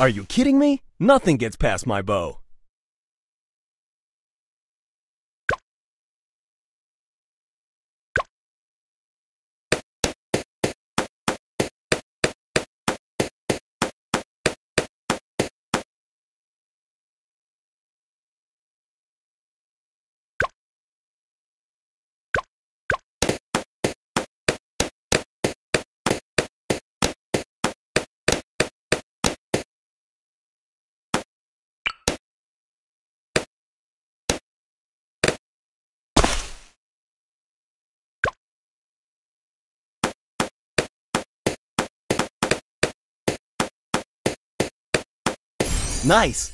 Are you kidding me? Nothing gets past my bow. Nice!